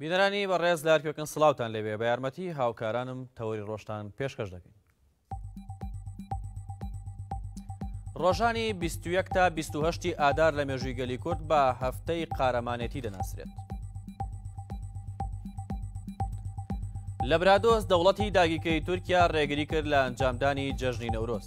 بینەرانی بەڕێز لە هەرکوێکن سڵاوتان لێبێ بە یارمەتی هاوکارانم تەوەری ڕۆژتان پێشکەش دەکەین. ڕۆژانی 21 تا 28 ئادار لە مێژووی گەلی کورد بە هەفتەی قارەمانێتی دەناسرێت. لە برادۆز دەوڵەتی داگیکەی تورکیا ڕێگری کرد لە ئەنجامدانی جەژنی نەورۆز.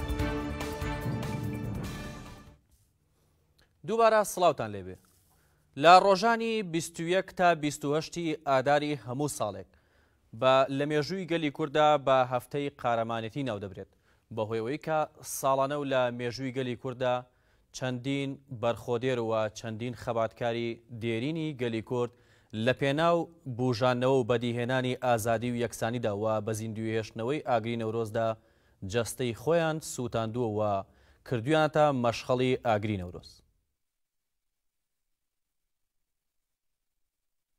دووبارە سڵاوتان لێبێ لە ڕۆژانی 21 تا 28 ئاداری هەموو ساڵێک بە لە مێژووی گەلی کووردا بە هەفتەی قارەمانێتی ناودەبرێت بەهۆیەوەی کە ساڵانە و لە مێژووی گەلی کووردا چەندین بەرخۆدێر و چەندین خەباتکاری دێرینی گەلی کورد لە پێناو بوژانەوە و بەدیهێنانی ئازادی و یەکسانیدا و بە زیندوێشتنەوەی ئاگری نەورۆزدا جەستەی خۆیان سووتاندووە و کردوویانەتە مەشخەڵی ئاگری نەورۆز.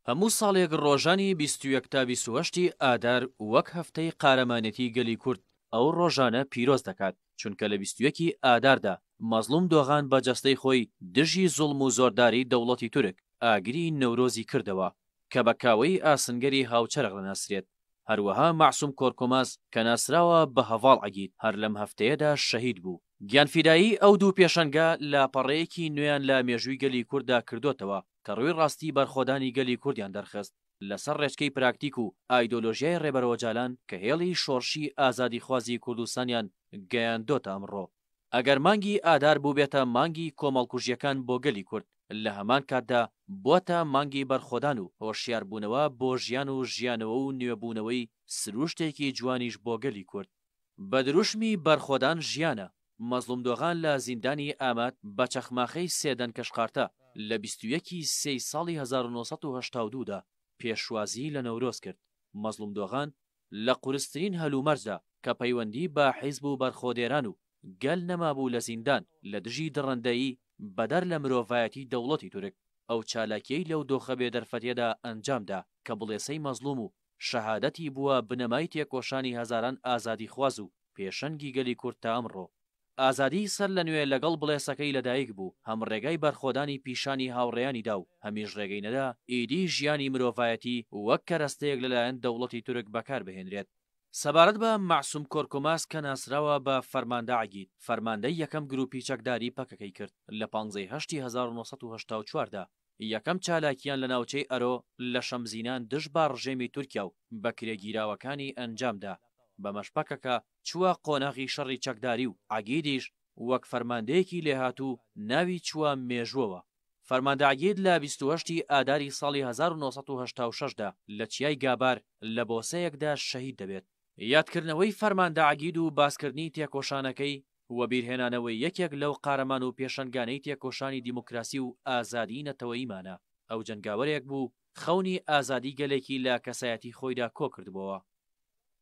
هەموو ساڵێک ڕۆژانی بیست و یەک تا بیست و هەشت ی ئادار وەک هەفتەی قارەمانێتی گەلی کورد ئەو ڕۆژانە پیرۆز دەکات، چونکە لە بیست و یەک ی ئاداردا مەزڵوم دۆغان بە جەستەی خۆی دژی زوڵم و زۆرداری دەوڵەتی تورک ئاگری نەورۆزی کردەوە کە بە کاوەی ئاسنگەری هاوچەرخ دەناسرێت. هەروەها مەعسوم کۆرکۆماز کە ناسراوە بە هەڤاڵ عەگید هەر لەم هەفتەیەدا شەهید بوو. گیانفیدایی ئەو دوو پێشەنگە لاپەڕەیەکی نوێیان لە مێژووی گەلی کورددا کردۆتەوە کە ڕووی ڕاستی بەرخۆدانی گەلی کوردیان دەرخست لەسەر ڕێچکەی پراکتیک و ئایدۆلۆژیای ڕێبەرۆجالان کە هێڵی شۆڕشی ئازادیخوازی کوردستانیان گەیاندۆتە ئەمڕۆ. ئەگەر مانگی ئادار بووبێتە مانگی کۆمەڵکوژیەکان بۆ گەلی کورد، لە هەمان کاتدا بووەتە مانگی بەرخۆدان و هۆشیاربوونەوە بۆ ژیان و ژیانەوە و نوێبوونەوەی سرووشتێکی جوانیش بۆ گەلی کورد. بە دروشمی بەرخۆدان ژیانە، مەزڵوم دۆغان لە زیندانی ئامەد بە چەخماخەی سێ دەنکەش قارتە لە بیست و یەک ی سێی ساڵی هەزار و نۆ سەد و هەشتا و دوو دا پێشوازیی لە نەورۆز کرد. مەزڵوم دۆغان لە قورسترین هەلومەرجدا کە پەیوەندی بە حیزب و بەرخۆدێران و گەل نەمابوو لە زیندان لە دژی دڕندەیی بەدەر لە مرۆڤایەتی دەوڵەتی تورک ئەو چالاکیەی لەو دۆخە بێ دەرفەتیەدا ئەنجام دا کە بڵێسەی مەزڵوم و شەهادەتی بووە بنەمای تێکۆشانی هەزاران ئازادیخواز و پێشەنگی گەلی کورد تا ئەمڕۆ. ئازادی سەر لە نوێ لەگەڵ بڵێسەکەی لەدایک بوو، هەم ڕێگای بەرخۆدانی پیشانی هاوڕێیانی دا و هەمیش ڕێگەی نەدا ئیدی ژیانی مرۆڤایەتی وەک کەرەستەیەک لەلایەن دەوڵەتی تورک بەکار بهێنرێت. سەبارەت بە مەعسوم کۆرکوماز کە ناسراوە بە فەرماندە عەگید، فەرماندەی یەکەم گرووپی چەکداری پەکەکەی کرد لە پانزە ی هەشتی هەزار و نۆ سەد و هەشتا و چوار دا، یەکەم چالاکییان لە ناوچەی ئەرۆ لە شەمزینان دژ بە ڕژێمی تورکیا و بەکرێگیراوەکانی ئەنجام دا، بەمەش پەکەکە چووە قۆناغی شەڕی چەکداری و عەگیدیش وەک فەرماندەیەکی لێهاتوو ناوی چووە مێژووەوە. فەرماندە عەگید لە بیست و هەشت ی ئاداری ساڵی هەزار و نۆ سەد و هەشتا و شەش دا لە چیای گابار لە بۆسەیەکدا شەهید دەبێت. یادکردنەوەی فەرماندە عەگید و باسکردنی تێکۆشانەکەی، وەبیرهێنانەوەی یەکێک لەو قارەمان و پێشەنگانەی تێکۆشانی دیموکراسی و ئازادیی نەتەوەییمانە، ئەو جەنگاوەرێک بوو، خەونی ئازادی گەلێکی لە کەسایەتی خۆیدا کۆ کردبۆوە.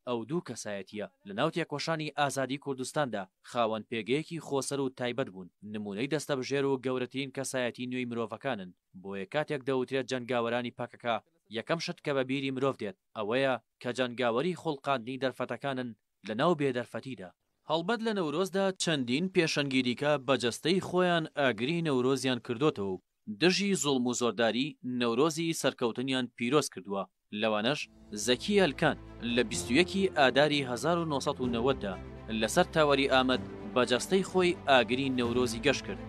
ئەو دوو کەسایەتییە لە ناو تێکۆشانی ئازادی کوردستاندا خاوەن پێگەیەکی خۆسەر و تایبەت بوون، نموونەی دەستەبژێر و گەورەترین کەسایەتی نوێی مرۆڤەکانن، بۆیە کاتێک دەوترێت جەنگاوەرانی پەکەکە، یەکەم شت کە بە بیری مرۆڤ دێت ئەوەیە کە جەنگاوەری خوڵقاندنی دەرفەتەکانن لە ناو بێ دەرفەتیدا. هەڵبەت لە نەورۆزدا چەندین پێشەنگی دیکە بە جەستەی خۆیان ئاگری نەورۆزیان کردۆتەوە و دژی زوڵم و زۆرداری نەورۆزی سەرکەوتنیان پیرۆز کردووە، لەوانەش، زەکی ئەلکان لە بیست و یەک ی ئاداری هەزار و نۆ سەد و نەوەد دا لەسەر تاوەری ئامەد بە جەستەی خۆی ئاگری نەورۆزی گەش کرد،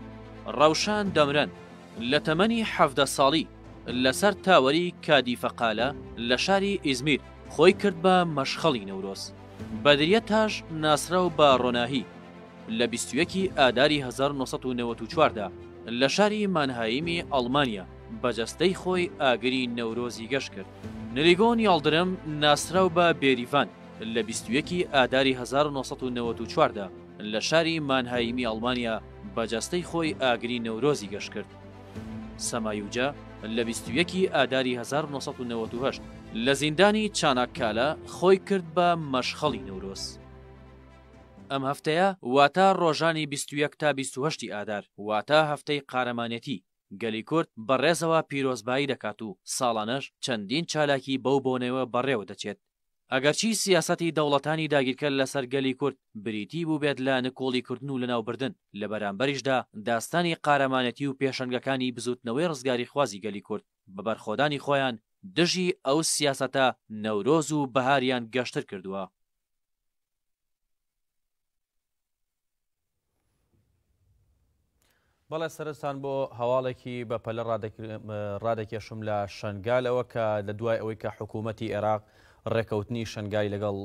ڕەوشان دەمرەن لە تەمەنی حەڤدە ساڵی لەسەر تاوەری کادی فەقالە لە شاری ئیزمیر خۆی کرد بە مەشخەڵی نەورۆز، بەدریە تاش ناسراو بە ڕۆناهی، لە بیست و یەک ی ئاداری هەزار و نۆ سەد و نەوەد و چوار دا لە شاری مانهایمی ئەڵمانیا بە جەستەی خۆی ئاگری نەورۆزی گەش کرد. نریگۆن یاڵدرم ناسراو بە بێریڤان لە بیست و یەک ی ئاداری هەزار و نۆ سەد و نەوەد و چوار دا لە شاری مانهایمی ئەڵمانیا بە جەستەی خۆی ئاگری نەورۆزی گەش کرد. سەما یوجە لە بیست و یەک ی ئاداری هەزار و نۆ سەد و نەوەد و هەشت لە زیندانی چاناککالە خۆی کرد بە مەشخەڵی نەورۆز. ئەم هەفتەیە واتە ڕۆژانی بیست و یەک تا بیست و هەشتی ئادار واتە هەفتەی قارەمانێتی گەلی کورد بە ڕێزەوە پیرۆزبایی دەکات و ساڵانەش چەندین چالاکی بەو بۆنەیەوە بەڕێوە دەچێت. ئەگەرچی سیاسەتی دەوڵەتانی داگیرکەر لەسەر گەلی کورد بریتی بووبێت لە نکۆڵی کردن و لەناوبردن، لە بەرامبەریشدا داستانی قارەمانێتی و پێشەنگەکانی بزووتنەوەی ڕزگاریخوازی گەلی کورد بە بەرخۆدانی خۆیان دژی ئەو سیاسەتە نەورۆز و بەهاریان گەشتر کردووە. بەڵێ سەرستان بۆ هەواڵێکی بە پەلە ڕادەکێشم لە شنگالەوە کە لە دوای ئەوەی کە حکوومەتتی عێراق ڕێکەوتنی شنگای لەگەڵ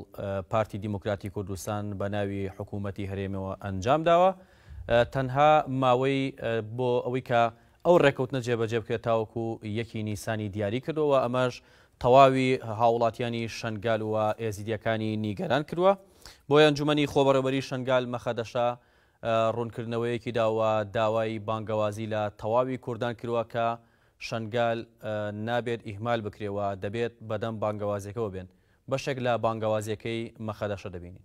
پارتی دیموکراتی کوردستان بە ناوی حکوومەتتی هەرێمەوە ئەنجام داوە تەنها ماوەی بۆ ئەوەی کە ئەو ڕێکەوتنە جێبەجێ بکرێت تاوەکو یەکی نیسانی دیاری کردووە، ئەمەش تەواوی هاووڵاتییانی شەنگال و ئێزیدییەکانی نیگەران کردووە. بۆیە ئەنجوومەنی خۆبەڕێوەبەریی شەنگال مەخەدەشە ڕوونکردنەوەیەکی دا و داوای بانگەوازی لە تەواوی کوردان کردووە کە شەنگال نابێت ئیهمال بکرێت و دەبێت بەدەم بانگەوازییەکەوە بێن. بەشێک لە بانگەوازییەکەی مەخەدەشە دەبینین.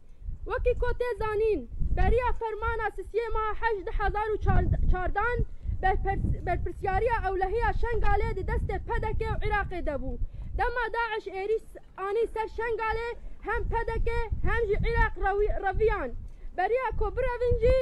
وەکی کۆ تێ زانین بەریا فەرمانە سسیێما حەش هزار و چاردان بەرپرسیارە ئەو لەهەیە شنگالێ دەستێ پەدەکێ و عراقێ دەبوو. دەما داعش ئێریس ئانی سەر شنگالێ هەم پەدەکێ هەمژی عراق ڕەویان بەریا کۆ برەڤنجی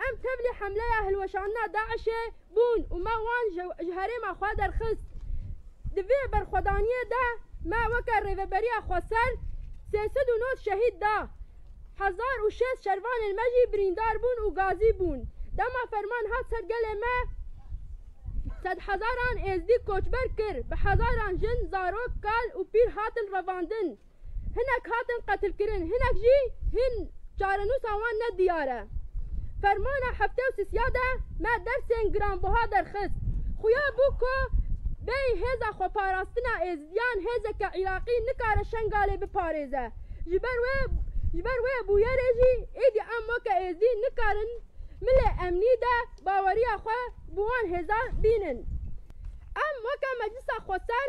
ئەم تەڤلی حەملەیا هەلوەشاننا داعشێ بوون و ما وان ژە هەرێما خوە دەرخست. دڤێ بەرخوەدانیێ دە ما وەکە رێڤەبەریا خوە سەر سێ سەد و نۆد شەهید دا. هەزار و شێست شەرڤانێل مە ژی بریندار بوون و گازی بوون. دە ما فەرمان هات سەر گەلێ مە، سەد هەزاران ئێزدی کۆچبەر کر، بە هەزاران ژن، زارۆک، کال و پیر هاتن رەڤاندن. هنک هاتن قتل کرن هنک جی هن چارەنووسان وان نە دیارە فەرمانە هەفتە و سسیادە مە دەرسێن گران بها دەرخست خویا بوو کۆ بەی هێزە خۆ پاراستنا ئێزدیان هێزەکە عیراقی نکارە شەنگالێ بپارێزە ژبەر وێ ژبەر وێ بوویەرێژی ئیدی ئەم وەکە ئێزدی نکارن ملێ ئەمنی دە باوەریە خۆ بووان هێزا بینن ئەم وەکە مەجلسا خۆسەر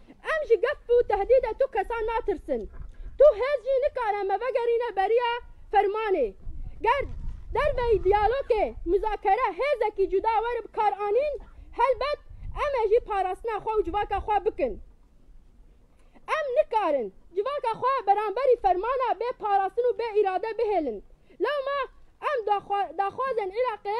ئەم ژی گەف و تەهدیدە تو کەسان ناترسن تو هێز ژی نکارە مەڤەگەرینە بەریا فەرمانێ گەر دەر بەی دیالۆکێ مزاکەرە هێزەکی جودا وەر بکار ئانین هەلبەت ئەمە ژی پاراستنا خوا و جڤاکا خوا بکن ئەم نکارن جڤاکا خوا بەرامبەری فەرمانا بێ پاراستن و بێ ئیرادە بهێلن لەوما ئەم داخوازێن عیراقێ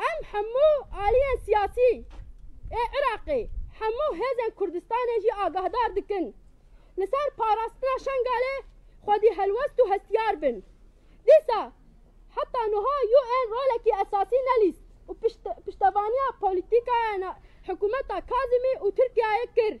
ئەم هەموو ئالیە سیاسی ئێ عراقی هەموو هێزێک کوردستانێکی ئاگاهدار دکن لەسەر پاراستنا شەنگالێ خودی هەلوەست و هەستیار بن دیسا حتا نها یو ئێن ڕۆلێکی ئەساسی نەلیست و پشتەوانیا پۆلیتیکایانە حکوومەتە کازمی و تورکایە کرد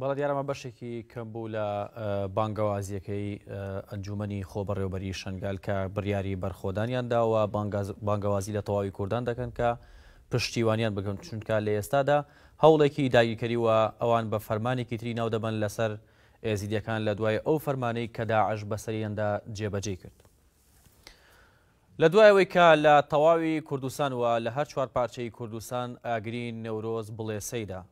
بەڵێ دیارە ئەمە بەشێکی کەم بوو لە بانگەوازیەکەی ئەنجومەنی خۆبەڕێوبەری شنگال کە بڕیاری بەرخۆدانیان داوە بانگەوازی لە تەواوی کوردان دەکەن کە پشتیوانیان بگەن چونکە لە ئێستادا هەوڵێکی داگیرکەری و ئەوان بە فەرمانێکی تری ناو دەبن لەسەر ئێزیدەکان لە دوای ئەو فەرمانەی کە داعش بەسەریاندا جێبەجێ کرد. لە دوایەوەی کە لە تەواوی کوردستان وە لە هەر چوار پارچەی کوردستان ئاگری نەورۆز بڵێسەیدا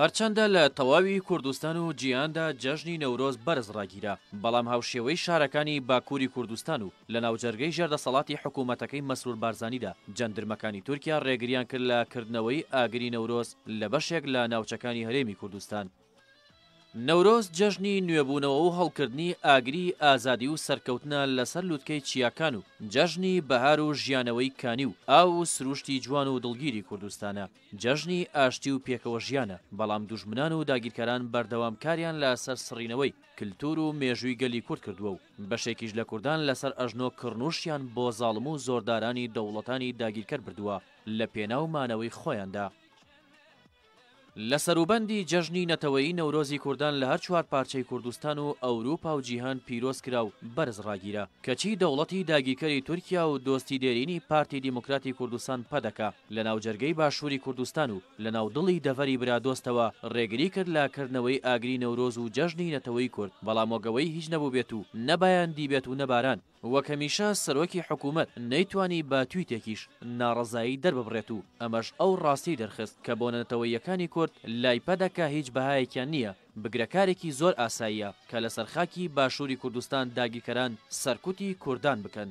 هەرچەندە لە تەواوی کوردستان و جیهاندا جەژنی نەورۆز بەرز ڕاگیرا، بەڵام هاوشێوەی شارەکانی باکووری کوردستان و لە ناوجەرگەی ژێر دەسەڵاتی حکوومەتەکەی مەسرور بارزانیدا جەندرمەکانی تورکیا ڕێگریان کرد لە کردنەوەی ئاگری نەورۆز لە بەشێک لە ناوچەکانی هەرێمی کوردستان. نەورۆز جەژنی نوێبوونەوە و هەڵکردنی ئاگری ئازادی و سەرکەوتنە لەسەر لوتکەی چیاکان و جەژنی بەهار و ژیانەوەی کانی و ئاو و سروشتی جوان و دڵگیری کوردستانە. جەژنی ئاشتی و پێکەوە ژیانە، بەڵام دوژمنان و داگیرکەران بەردەوام کاریان لە سەر سڕینەوەی کلتور و مێژووی گەلی کورد کردووە و بەشێکیش لە کوردان لەسەر ئەژنۆ کڕنوشیان بۆ زاڵم و زۆردارانی دەوڵەتانی داگیرکەر بردووە لە پێناو مانەوەی خۆیاندا. لە سەروبەندی جەژنی نەتەوەیی نەورۆزی کوردان لە هەر چوار پارچەی کوردستان و ئەوروپا و جیهان پیرۆز کرا و بەرز ڕاگیرا، کەچی دەوڵەتی داگیکەری تورکیا و دۆستی دێرینی پارتی دیموکراتی کوردستان، پەدەکە، لە ناوجەرگەی باشووری کوردستان و لە ناو دڵی دەڤەری برادۆستەوە ڕێگری کرد لە کردنەوەی ئاگری نەورۆز و جەژنی نەتەوەی کورد، بەڵام وەگەوەی هیچ نەبووبێت و نە بایان دیبێت و نە باران. وەک هەمیشە سەرۆکی حکوومەت نەیتوانی بە تویتێکیش ناڕەزایی دەرببڕێت و ئەمەش ئەو ڕاستیەی دەرخست کە بۆنە نەتەوەییەکانی کورد لای پەدەکە هیچ بەهایەکیان نییە، بگرە کارێکی زۆر ئاساییە کە لەسەر خاکی باشووری کوردستان داگیرکەران سەرکوتی کوردان بکەن.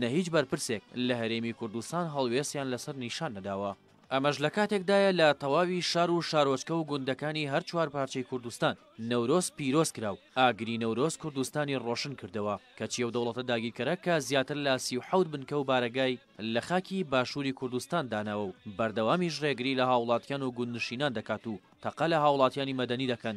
نە هیچ بەرپرسێک لە هەرێمی کوردستان هەڵوێستیان لەسەر نیشان نەداوە. ئەمەش لە کاتێکدایە لە تەواوی شار و شارۆچکە و گوندەکانی هەر چوار پارچەی کوردستان نەورۆز پیرۆز کرا و ئاگری نەورۆز کوردستانی ڕۆشن کردەوە، کەچی ئەو دەوڵەتە داگیرکەرە کە زیاتر لە سی و حەوت بنکە و بارەگای لە خاکی باشووری کوردستان داناوە و بەردەوامیش ڕێگری لە هاوڵاتیان و گوندنشینان دەکات و تەقە لە هاوڵاتیانی مەدەنی دەکەن،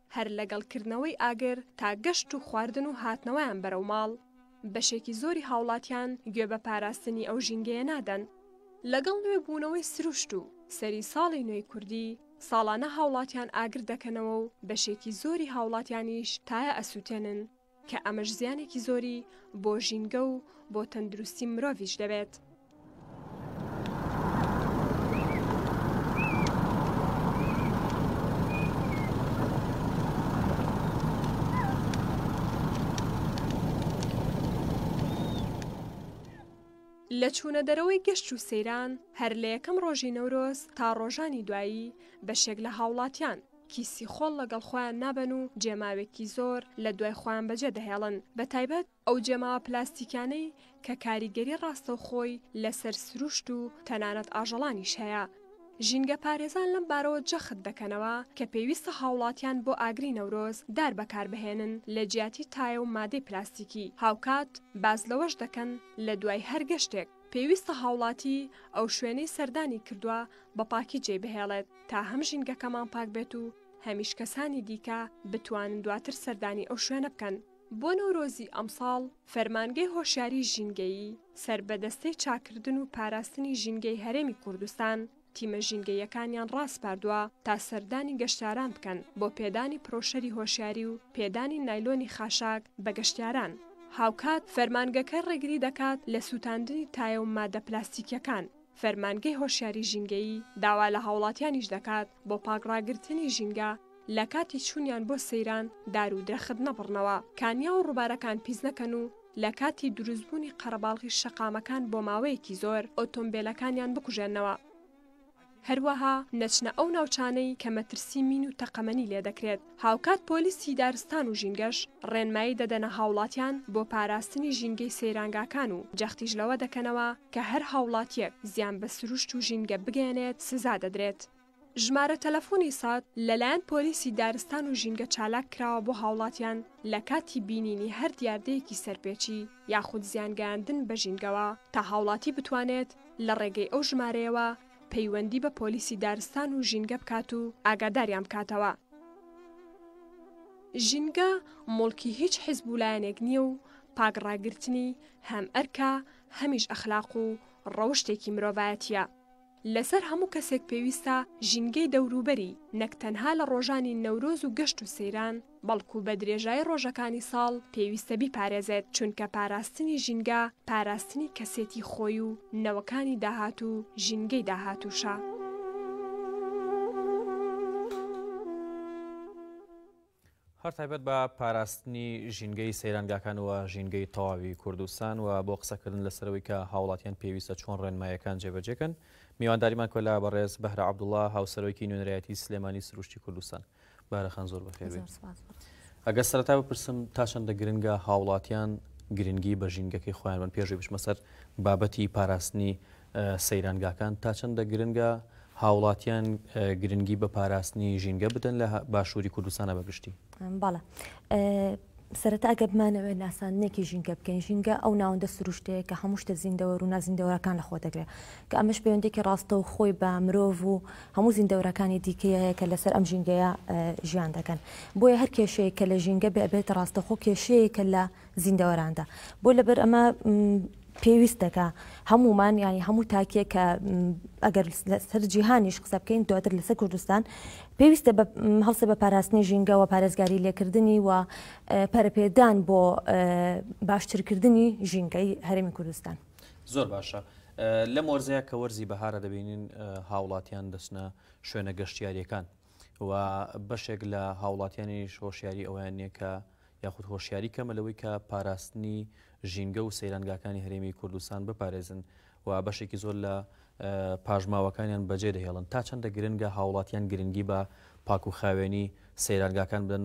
هەر لەگەڵ کردنەوەی ئاگر تا گەشت و خواردن و هاتنەوەیان بەرەو ماڵ، بەشێکی زۆری هاوڵاتیان گوێ بە پاراستنی ئەو ژینگەیە نادەن. لەگەڵ نوێ بوونەوەی سروشت و سەری ساڵی نوێی کوردی، ساڵانە هاوڵاتیان ئاگر دەکەنەوە و بەشێکی زۆری هاوڵاتیانیش تایە ئەسووتێنن. کە ئەمەش زیانێکی زۆری بۆ ژینگە و بۆ تەندروستی مرۆڤیش دەبێت. لە چوونەدەرەوەی گەشت و سەیران هەر لە یەکەم ڕۆژی نەورۆز تا ڕۆژانی دوایی بەشێک لە هاوڵاتیان، کیسی خۆڵ لەگەڵ خۆیان نابەن و جێماوێکی زۆر لە دوای خۆیان بەجێ دەهێڵن، بەتایبەت ئەو جێماوە پلاستیکیانەی کە کاریگەری ڕاستەوخۆی لەسەر سروشت و تەنانەت ئاژەڵانیش هەیە. ژینگەپارێزان لەم بارەوە جەخت دەکەنەوە کە پێویستە هاوڵاتیان بۆ ئاگری نەورۆز دار بەکاربهێنن لە جیاتی تایە و مادەی پلاستیکی، هاوکات باس لەوەش دەکەن لە دوای هەر گەشتێک پێویستە هاوڵاتی ئەو شوێنەی سەردانی کردوە بە پاکی جێ بهێڵێت تا هەم ژینگەکەمان پاک بێت و هەمیش کەسانی دیکە بتوانن دواتر سەردانی ئەو شوێنە بکەن. بۆ نەورۆزی ئەمساڵ فەرمانگەی هۆشیاری ژینگەیی سەر بە دەستەی چاککردن و پاراستنی ژینگەی هەرێمی کوردستان تیمە ژینگەییەکانیان ڕاسپاردووە تا سەردانی گەشتیاران بکەن بۆ پێدانی پڕۆشەری هۆشیاری و پێدانی نایلۆنی خاشاک بە گەشتیاران. هاوکات فەرمانگەکە ڕێگری دەکات لە سووتاندنی تایە و مادە پلاستیکییەکان. فەرمانگەی هۆشیاری ژینگەیی داوا لە هاوڵاتیانیش دەکات بۆ پاک ڕاگرتنی ژینگە لە کاتی چوونیان بۆ سەیران دار و درەخت نەبڕنەوە، کانیا و ڕووبارەکان پیس نەکەن و لە کاتی دروستبوونی قەرەباڵغی شەقامەکان بۆ ماوەیەکی زۆر ئۆتۆمبێلەکانیان بکوژێننەوە. هەروەها نەچنە ئەو ناوچانەی کە مەترسی مین و تەقەمەنی لێدەکرێت. هاوکات پۆلیسی دارستان و ژینگەش ڕێنمایی دەدەنە هاوڵاتیان بۆ پاراستنی ژینگەی سەیرانگاکان و جەختیش لەوە دەکەنەوە کە هەر هاوڵاتییەک زیان بە سروشت و ژینگە بگەیەنێت سزا دەدرێت. ژمارە تەلەفۆنی سات لەلایەن پۆلیسی دارستان و ژینگە چالاک کراوە بۆ هاوڵاتیان لە کاتی بینینی هەر دیاردەیەکی سەرپێچی یاخود زیانگەیاندن بە ژینگەوە تا هاوڵاتی بتوانێت لە ڕێگەی ئەو ژمارەیەوە پەیوەندی بە پۆلیسی دارستان و ژینگە بکات و ئاگاداریان بکاتەوە. ژینگە موڵکی هیچ حیزب و لایەنێک نییە و پاک ڕاگرتنی هەم ئەرکە هەمیش ئەخلاق و ڕەوشتێکی مرۆڤایەتییە. لەسەر هەموو کەسێک پێویستە ژینگەی دەوروبەری نەک تەنها لە ڕۆژانی نەورۆز و گەشت و سەیران، بەڵکو بە درێژایی ڕۆژەکانی ساڵ پێویستە بیپارێزێت، چونکە پاراستنی ژینگە پاراستنی کەسێتی خۆی و نەوەکانی داهاتوو و ژینگەی داهاتووشە. هەر تایبەت بە پاراستنی ژینگەی سەیرانگاکان و ژینگەی تەواوی کوردستان و بۆ قسەکردن لەسەر ئەوەی کە هاوڵاتیان پێویستە چۆن ڕێنماییەکان جێبەجێکەن میوانداریمان کۆلا بەڕێز بەهرە عەبدوڵڵا هاوسەرۆکی نوێنەرایەتی سلێمانی سروشتی کوردستان بارەخان زۆر بەخێر بێت. ئەگەر سەرەتا بپرسم تا چەندە گرنگە هاوڵاتیان گرنگی بە ژینگەکەی خۆیان من پێشی بچمە سەر بابەتی پاراستنی سەیرانگاکان تا چەندە گرنگە هاوڵاتیان گرنگی بە پاراستنی ژینگە بدەن لە باشووری کوردستانە بەگشتی بەڵە سەرەتا ئەگەر بمانەوێت ناساندنێکی ژینگە بکەین، ژینگە ئەو ناوەندە سروشتەیە کە هەموو شتە زیندەوەر و نازیندەوەرەکان لە خۆ دەگرێت، کە ئەمەش پەیوەندییەکی ڕاستەوخۆی بە مرۆڤ و هەموو زیندەوەرەکانی دیکەی هەیە کە لەسەر ئەم ژینگەیە ژیان دەکەن. بۆیە هەر کێشەیەک کە لە ژینگە بێ ئەبێتە ڕاستەوخۆ کێشەیەکە لە زیندەوەراندا. بۆ لەبەر ئەمە. پێویست دەکا هەموومان یانی هەموو تاکێک کە ئەگەر لەسەر جیهانیش قسە بکەین دواتر لەسەر کوردستان پێویستە بە هەڵسە بە پاراستنی ژینگەوە پارێزگاری لێکردنی و پەرپێدان بۆ باشترکردنی ژینگەی هەرمی کوردستان زۆر باشە لە مۆرزەیە کە وەرزی بەهارە دەبینین هاوڵاتیان دەستنە شوێنە گەشتیاریەکان و بەشێک لە هاوڵاتیانی شۆشیاری ئەویان نیە کە یاخود هۆشیاری کەمە لەوەی کە پاراستنی ژینگە و سەیرانگاکانی هەرێمی کوردستان بپارێزن و بەشێکی زۆر لە پاژماوەکانیان بەجێ دەهێڵن، تا چەندە گرنگە هاوڵاتیان گرنگی بە پاک و خاوێنی سەیرانگاکان بدەن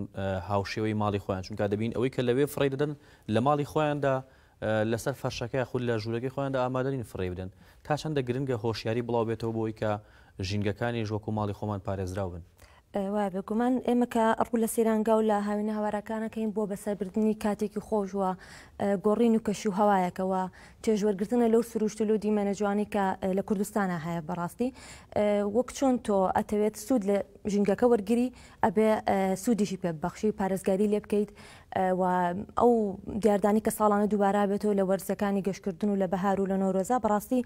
هاوشێوەی ماڵی خۆیان، چونکا دەبین ئەوەی کە لەوێ فڕێی دەدەن لە ماڵی خۆیاندا لەسەر فەرشەکە یاخود لە ژوورەکەی خۆیاندا ئامادەنین فڕێی بدەن، تا چەندە گرنگە هۆشیاری بڵاوبێتەوە بۆ ئەوەی کە ژینگەکانیش وەکو ماڵی خۆمان پارێزراو بن؟ وایە بێ گومان ئێمە کە ڕوو لە سەیرانگا و لە هاوینە هەوارەکان ئەکەین بۆ بەسەربردنی کاتێکی خۆش و گۆڕین و کەش و هەوایەکە و چێژ وەرگرتنە لەو سروشت و لەو دیمەنە جوانەی کە لە کوردستانا هەیە بەڕاستی وەک چۆن تۆ ئەتەوێت سوود لە ژینگەکە وەرگری ئەبێ سوودیشی پێ ببەخشی پارێزگاری لێ بکەیت و ئەو دیاردانەی کە ساڵانە دووبارا بێتەوە لە وەرزەکانی گەشتکردن و لە بەهار و لە نۆرۆزا بەڕاستی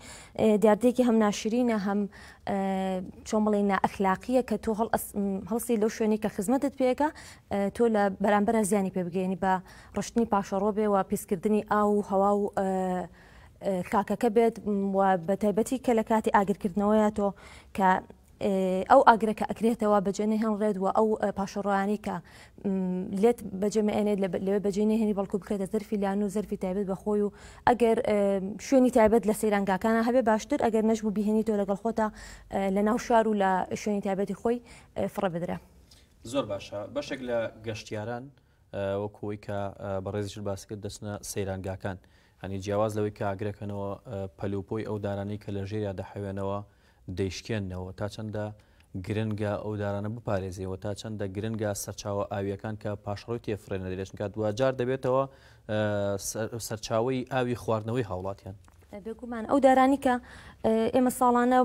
دیاردێکی هەم ناشرینە هەم چۆن بڵێ نائەخلاقیە کە تۆ هەڵسی لەو شوێنی کە خزمەتت پێەکە تۆ لە بەرامبەر زیانی پێ بگەێنی بە ڕشتنی پاشەڕۆ بێ و پیسکردنی ئا و هەوا و کاکەکە بێت و بە تایبەتی کە لە کاتی ئاگرکردنەوەیە تۆ کە ئەو ئاگرە کە ئەکرێتەوە بەجێ نەهێڵرێت و ئەو پاشەڕۆیانی کە لێت بەجێ مێنێت لەوێ بەجێ نهێنی بەڵکو بکرێتە زەرفی لان و زەرفی تایبەت بەخۆی و ئەگەر شوێنی تایبەت لە سەیرانگاکانە هەبێ باشتر ئەگەر نەشبوو بهێنی تۆ لەگەڵ خۆتا لە ناو شار و لە شوێنی تایبەتی خۆی فڕە بدرە زۆر باشە بەشێک لە گەشتیاران وەکو ئەوەی کە بەڕێزیشت باسی کرد دەچنە سەیرانگاکان هەنی جیاواز لەوەی کە ئاگرەکەنەوە پەلوپۆی ئەو دارانەی کە لە ژێریا دەحەوێنەوە دەیشکێنەوە تا چەندە گرنگە ئەو دارانە بپارێزیەوە تا چەندە گرنگە سەرچاوە ئاویەکان کە پاشڕۆی تێفرێنە درێژنکات دوجار دەبێتەوە سەرچاوی ئاوی خواردنەوەی هاوڵاتیان. بێگومان ئەو دارانەی کە ئێمە ساڵانە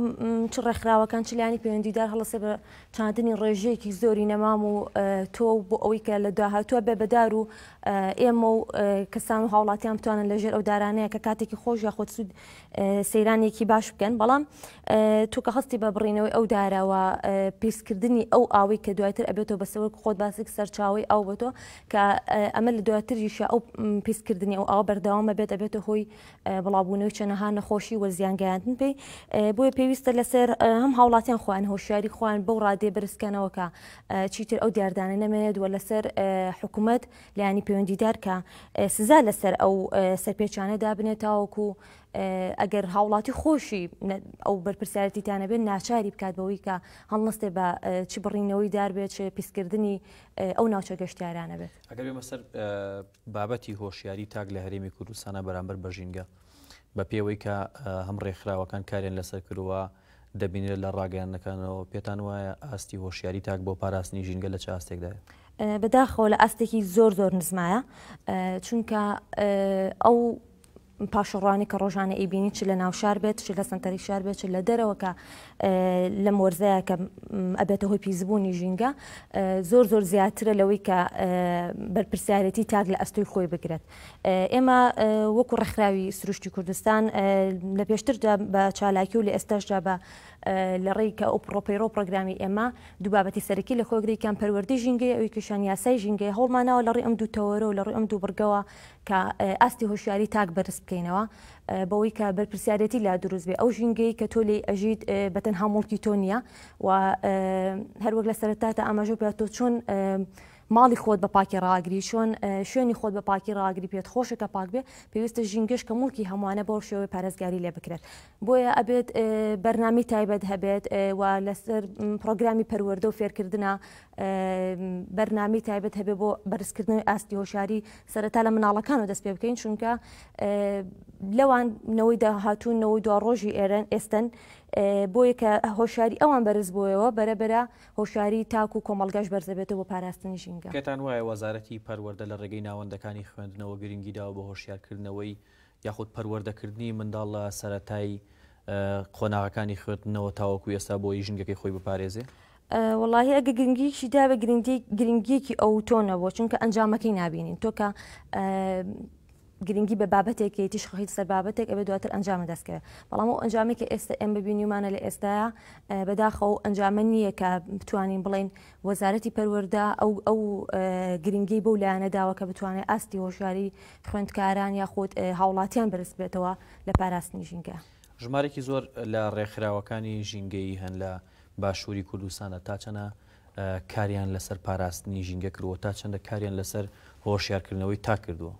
چ ڕێکخراوەکان چ لایانی پەیوەندیدار هەڵەسێ بە چاندنی ڕێژەیەکی زۆری نەمام و تۆ بۆ ئەوەی کە لە داهاتوە بێ بەدار و ئێمە و کەسان و هاوڵاتیان بتوانن لەژێر ئەو دارانەیە کە کاتێکی خۆش یا خۆت سوود سەیرانێکی باش بکەن بەڵام تۆ کە هەستی بە بڕینەوەی ئەو دارەوە پیسکردنی ئەو ئاوی کە دواتر ئەبێتەوە بەسەوەک خۆت باسێک سەرچاوی ئەو بۆ تۆ کە ئەمە لە دواتریشە ئەو پیسکردنی ئەو ئاو بەردەوامە بێت ئەبێتە هۆی بڵاوبوونەوەی چەنەها نەخۆشی و زیان گەیاندن پێی بۆیە پێویستە لەسەر هەم هاوڵاتیان خۆیان هۆشیاری خۆیان بەو ڕادێ برسکەنەوەکە چیتر ئەو دیاردانە نەمێنێت و لەسەر حکوومەت لایانی پەیوەندیدار کە سزا لەسەر ئەو سەرپێچانە دابنێت تاوەکو ئەگەر هاوڵاتی خۆشی ئەو بەرپرسیارەتیتانە بێت ناچاری بکات بەوەی کە هەڵنستێ بە چ بڕینەوەی دار بێت چ پیسکردنی ئەو ناوچە گەشتیارانە بێت ئەگەر بێمە سەر بابەتی هۆشیاری تاک لە هەرێمی کوردستانا بەرامبەر بە ژینگە، بە پێوەی کە هەم ڕێکخراوەکان کاریان لەسەر کردووە، دەبینرێت لە ڕاگەیاندنەکانەوە، پێتان وایە ئاستی هۆشیاری تاک بۆ پاراستنی ژینگە لە چ ئاستێکدایە؟ بەداخەوە لە ئاستێکی زۆر زۆر نزمایە، چونکە ئەو پاشەڕۆانی کە ڕۆژانە ئەیبینی چ لە ناوشار بێت چ لە سەنتەری شار بێت چ لە دەرەوە کە لەم وەرزەیە کە ئەبێتە هۆی پیسبوونی ژینگە زۆر زۆر زیاترە لەوەی کە بەرپرسیارەتی تاک لە ئەستۆی خۆی بگرێت ئێمە وەکو ڕێکخراوی سروشتی کوردستان لە پێشتردا بە چالاکی و لە ئێستاشدا بە لە ڕێی کە ئەو پڕۆپەیرۆ پرۆگرامی ئێمە دوو بابەتی سەرەکی لە خۆگریکان پەروەردی ژینگەی ئەوی کشان یاسای ژینگەی هەوڵمانەوە لە ڕێ ئەم دوو تەوەرە و لە ڕێ ئەم دوو بڕگەوە کە ئاستی هۆشیاری تاک بەرز بکەینەوە بەوەی کە بەرپرسیارەتی لا دروست بێ ئەو ژینگەی کە تۆ لی ئەژیت بەتەنها مڵکی تۆ نییە و هەروەک لە سەرتاتا ئاماژۆ پێ تۆ چۆن ماڵی خۆت بە پاکی ڕاگری چۆن شوێنی خۆت بە پاکی ڕاگری پێت خۆشە کە پاک بێ پێویستە ژینگەش کە مڵکی هەمووانە بەو شێوەی پارێزگاری لێ بکرێت بۆیە ئەبێت بەرنامی تایبەت هەبێت و لەسەر پرۆگرامی پەروەەردە و فێرکردە بەرنامەی تایبەت هەبێ بۆ بەرزکردنەوەی ئاستی هۆشاری سەرەتا لە مناڵەکان و دەست پێ بکەین چونکە لەوان نەوەی داهاتوون نەوەی دو ڕۆژی ئێرەن ئێستن بۆ یەکە هۆشاری ئەوان بەرز بۆیەوە بەرەبرا هۆشاری تاک و کۆمەلگەش بەرزەبێتەوە بۆ پاراستنی ژینگە. پێتان وایە وەزارەتی پەروەردە لە ڕێگەی ناوەندەکانی خوێندنەوە گرنگی داوە بە هۆشیارکردنەوەی یاخود پەروەردەکردنی منداڵ لە سەرەتای قۆناغەکانی خوێندنەوە تاوەکو ئێستا بۆ ی ژنگەکەی خۆی بپارێزێ؟ وەڵاهی ئەگە گرنگیەکی دابێ گرنگیەکی ئەو تۆ نەبووە چونکە ئەنجامەکەی نبینین تۆ کە گرنگی بە بابەتێکی تیش خۆیت سەر بابەتێک ئەبێ دواتر ئەنجامە دەستکەوێ بەڵام و ئەنجامی کە ئێستا ئێم ببینیمانە لە ئێستاە بەداخە و ئەنجامە نییە کە بتوانین بڵین وەزارەتی پەروەەردە ئەو ئەو گرنگی بەو لایەنە داوە کە بتوانێت ئاستی هۆشاری خوێندکاران یاخود هاوڵاتیان بەرزببێتەوە لە پاراستنی ژینگە. ژمارەێکی زۆر لە ڕێکخراوەکانی ژینگەیی هەن لە باشووری کوردستانە تا چەنە کاریان لەسەر پاراستنی ژینگە کردوە تا چەندە کاریان لەسەر هۆشیارکردنەوەی تا کردووە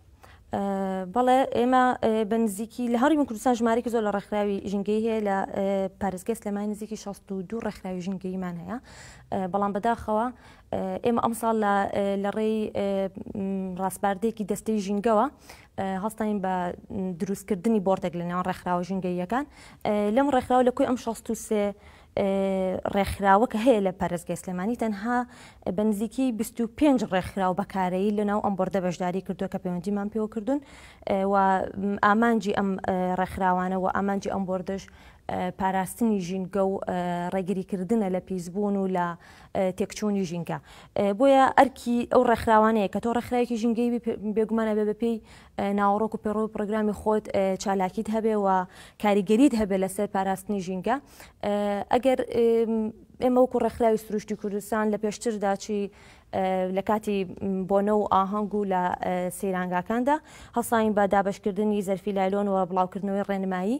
بەڵێ ئێمە بە نزیکی لە هەڕی من کوردستان ژمارەی زۆر لە ڕێکخراوی ژینگەی هەیە لە پارێزگەس لە مای نزیکی 16 دوو ڕێکخراوی ژینگەیمان هەیە بەڵام بەداخەوە ئێمە ئەمساڵ لە لە ڕێی ڕاسپاردەیەکی دەستەی ژینگەوە هەستین بە دروستکردنی بۆردێک لە نێوان ڕێکخراوە ژینگەییەکان لەم ڕێکخراوە لە کوی ئەم 16 ڕێکخراوە کە هەیە لە پارێزگای سلێمانی تەنها بە نزیکی 25 ڕێکخراو بەکارەیی لەناو ئەم بردە بەشداری کردووە کە پەیوەندیمان پێوە کردوون و ئامانجی ئەم ڕێکخراوانە و ئامانجی ئەم بردش پاراستنی ژینگە و ڕێگریکردنە لە پیسبوون و لە تێکچوونی ژینگە. بۆیە ئەرکی ئەو ڕێکخراوانەیە کە تۆ ڕێکخراوێکی ژینگەی بی، بێگومان ئەبێ بەپێی ناوەڕۆک و پەیڕەوی پڕۆگرامی خۆت چالاکیت هەبێ و کاریگەریت هەبێ لەسەر پاراستنی ژینگە. ئەگەر ئێمە وەکو ڕێکخراوی سروشتی کوردستان لە پێشتردا چی لە کاتی بۆنە و ئاهەنگ و لە سەیرانگاکاندا هەڵساین بە دابەشکردنی زەرفی لایلۆن و بڵاوکردنەوەی ڕێنمایی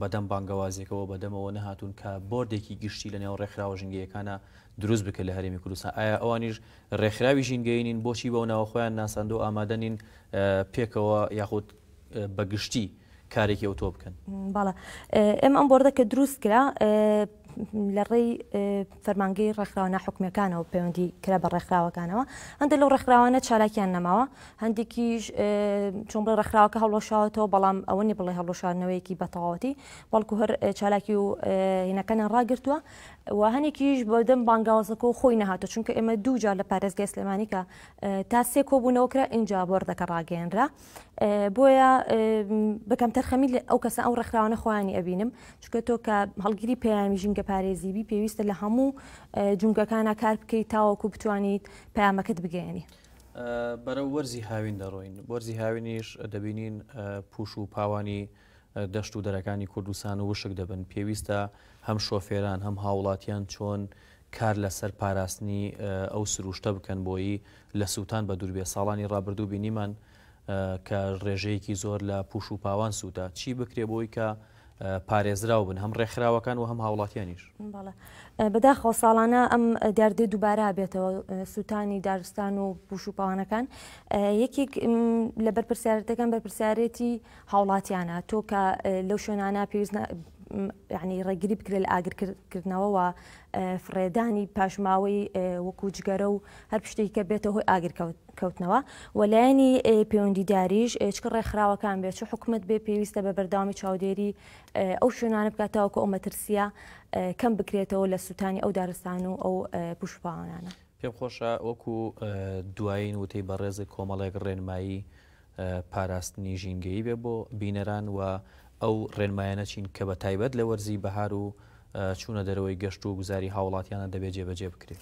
بەدەم بانگەوازێکەوە بەدەمەوە نەهاتوون کە بۆردێکی گشتی لەنێو ڕێکخراوە ژینگەیەکانە دروست بکرێت لە هەرێمی کوردستان ئایا ئەوانیش ڕێکخراوی ژینگەیی نین بۆچی بەو ناوە خۆیان ناساندو ئامادە نین پێکەوە یاخود بە گشتی کارێکی ئەوتۆ بکەن؟ بەڵێ ئێمە ئەم بۆردە کە دروست کرا لە ڕێی فەرمانگەی ڕێکخراوە ناحکومیەکانەوە پەیوەندی کرا بە ڕێکخراوەکانەوە هەندێک لەو ڕێکخراوانە چالاکیان نەماوە هەندێکیش چۆن بڵێ ڕێکخراوەکە هەڵۆشاوەتەوە بەڵام ئەوە نی بڵێ هەڵۆشاردنەوەیەکی بەتەواوەتی بەڵکو هەر چالاکی و هینەکانیان ڕاگرتووە و هەنێکیش بەدەم بانگاوازەکە و خۆی نەهاتە چونکە ئێمە دووجار لە پارێزگای سلێمانیکە تا سێ کۆبوونەوە کرا ئینجا بۆردەکە ڕاگەیەنرا بۆیە بەکەم تەرخەمی ئەو کەسە ئەو ڕێکخراوانە خۆیانی ئەبینم چکە تۆ کە هەڵگیری پەیامی ژینگە پارێزیبی پێویستە لە هەموو جونگەکانە کار بکەیت تاوەکو بتوانیت پەیامەکەت بگەێنی. بەرە وەرزی هاوین دەڕۆین وەرزی هاوینیش دەبینین پوش و پاوانی دەشت و دەرەکانی کوردستان وشک دەبن، پێویستە هەم شۆفێران هەم هاوڵاتیان چۆن کار لەسەر پاراستنی ئەو سروشتە بکەن بۆیی لە سووتان بەدووربێت، ساڵانی ڕابردوو بینیمان کە ڕێژەیەکی زۆر لە پوش و پاوان سووتا، چی بکرێت بۆی کە پارێزراو بن هەم ڕێکخراوەکان و هەم هاوڵاتیانیش؟ بەڵێ بەداخەوە ساڵانە ئەم دیاردەی دووبارە بێتەوە سووتانی دارستان و پوش و پاوانەکان یەکێک لە بەرپرسیارەتەکان بەرپرسیارێتی هاوڵاتیانە تۆ کە لەو شوێنانە پێویست یعنی ڕێگری بکرێت لە ئاگرکردنەوەوە فڕێدانی پاشماوەی وەکو جگەرە و هەر پشتێکی کە بێتە هۆی ئاگر کەوتنەوە و لایەنی پەیوەندیداریش چکە ڕێکخراوەکان بێت چ حکومت بێ پێویستە بە بەرداوامی چاودێری ئەو شوێنانە بکاتەوە کە ئەو مەترسیە کەم بکرێتەوە لە سووتانی ئەو دارستان و ئەو پوشپانانە پێم خۆشە وەکو دوایین وتەی بەڕێزێک کۆمەڵێک ڕێنمایی پاراستنی ژینگەیی بێ بۆ بینەران و ئەو ڕێنمایانە چین کە بە تایبەت لە وەرزی بەهار و چوونە دەرەوەی گەشت و گوزاری هاوڵاتیانە دەبێت جێبەجێ بکرێت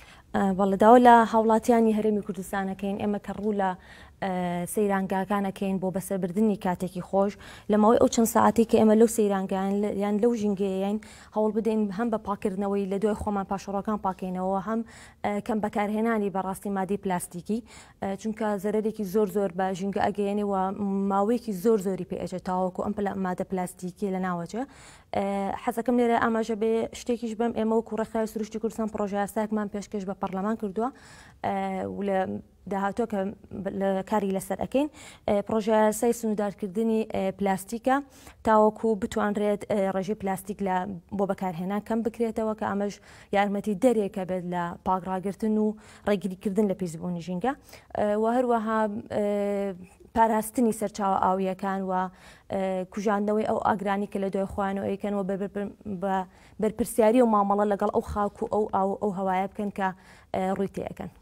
بەڵداوە لە هاوڵاتیانی هەرێمی کوردستانەکەین ئێمە کە ڕوو لە سەیرانگاکانەکەین بۆ بەسەربردننی کاتێکی خۆش لە ماوەی ئەو چەند ساعتی کە ئێمە لەو سەیرانگەیان یان لەو ژینگەیەین هەوڵ بدەین هەم بە پاکردنەوەی لە دوای خۆمان پاشڕۆکان پاکەینەوە هەم کەم بەکارهێنانی بەڕاستی مادی پلاستیکی چونکە زەرەرێکی زۆر زۆر بە ژینگە ئەگەیەنێ و ماوەیەکی زۆر زۆری پێ ئەجێ تاوەکو ئەم مادە پلاستیکی لە ناوەجێ حەزەکەم لێرە ئاماژە بێ شتێکیش بەم ئێمە و کوڕەخای سروشتی کوردستان پرۆژیاساکمان پێشکەش بە پەرلەمان کردووە لە داهاتۆ کە کاری لەسەر ئەەکەین پرۆژیاسای سنوودارکردنی پلاستیکە تاوەکو بتوانرێت ڕێژەی پلاستیک لە بۆ بەکارهێنان کەم بکرێتەوە کە ئەمەش یارمەتی دەرێکە بێت لە پاکڕاگرتن و ڕێگریکردن لە پیسبوونی ژینگە و هەروەها پاراستنی سەرچاوە ئاویەکان و کوژاندنەوەی ئەو ئاگرانی کە لە دوای خۆیانەوە ئەیکەنەوە بە بەرپرسیاری و مامەڵە لەگەڵ ئەو خاک و ئەو ئاو ئەو هەوایە بکەن کە ڕووی تێەکەن.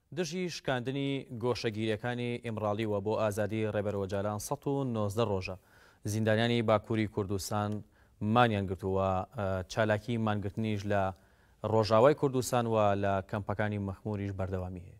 دژی شکاندنی گۆشەگیریەکانی ئیمڕالی و بۆ ئازادی ڕێبەر ئۆجالان سەد و نۆزدە ڕۆژە زیندانیانی باکوری کوردستان مانیان گرتووە و چالاکی مانگرتنیش لە ڕۆژاوای کوردستان و لە کەمپەکانی مەخموریش بەردەوامی هەیە.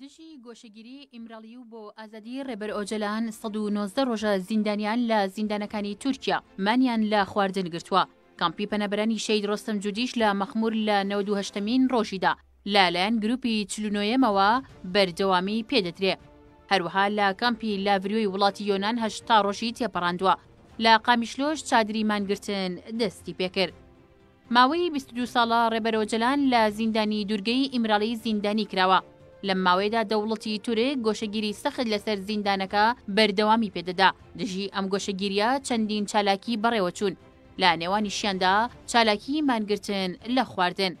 دژی گۆشەگیری ئیمراڵی و بۆ ئازادی ڕێبەر ئۆجەلان 1970 ڕۆژە زیندانیان لە زیندانەکانی تورکیا مانیان لە خواردن گرتووە کەمپی پەنەبەرانی شەید ڕۆستەم جودیش لە مەخمور لە 1970مین ڕۆژیدا لە لایەن گروپی چل و نۆیەمەوە بەردەوامی پێدەدرێ. هەروەها لە کامپی لاڤریۆی وڵاتی یۆنان هەشتا ڕۆژی تێپەڕاندووە. لە قامیشلۆش چادری مانگرتن دەستی پێکرد. ماوەی بیست و دوو ساڵە ڕێبەر ئۆجەلان لە زیندانی دوورگەی ئیمرالی زیندانی کراوە. لەم ماوەیەدا دەوڵەتی تورک گۆشەگیری سەخت لەسەر زیندانەکە بەردەوامی پێدەدا. دژی ئەم گۆشەگیرییە چەندین چالاکی بەڕێوەچوون. لە نێوانیشیاندا چالاکیی مانگرتن لە خواردن.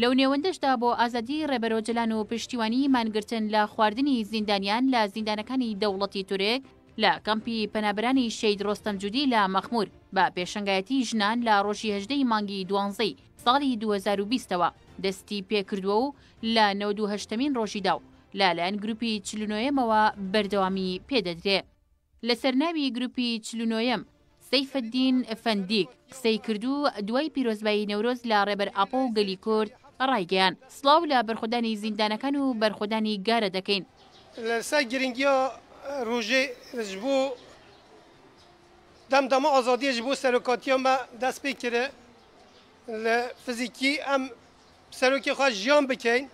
لەو نێوەندەشدا بۆ ئازادیی ڕێبەرئۆجەلان و پشتیوانیی مانگرتن لە خواردنی زیندانیان لە زیندانەکانی دەوڵەتی تورک، لە کەمپی پەنابەرانی شەید ڕۆستەم جودی لە مەخمور، بە پێشەنگایەتی ژنان لە ڕۆژی هەژدەی مانگی دوانزەی ساڵی دوو هەزار و بیست ەوە دەستی پێ کردووە و لە نەوەدو هەشتەمین ڕۆژیدا و لە لایەن گروپی چل و نۆیەمەوە بەردەوامیی پێ دەدرێ. لەسەر ناوی گروپی چل و نۆیەم، سەیفەدین ئەفەندیک قسەی کردو دوای پیرۆزبایی نەورۆز لە ڕێبەر ئاپۆ و گەلی کورد ڕایگەیان، سڵاو لە بەرخۆدانی زیندانەکان و بەرخۆدانی گارە دەکەین. لەسەر گرنگیی ڕۆژەی ژن بۆ دەمدەمە ئازادیی ژن بۆ سەرۆکاتییەمە دەست پێ کرێ لە فزیکی ئەم سەرۆکێ خوە ژیان بکەین،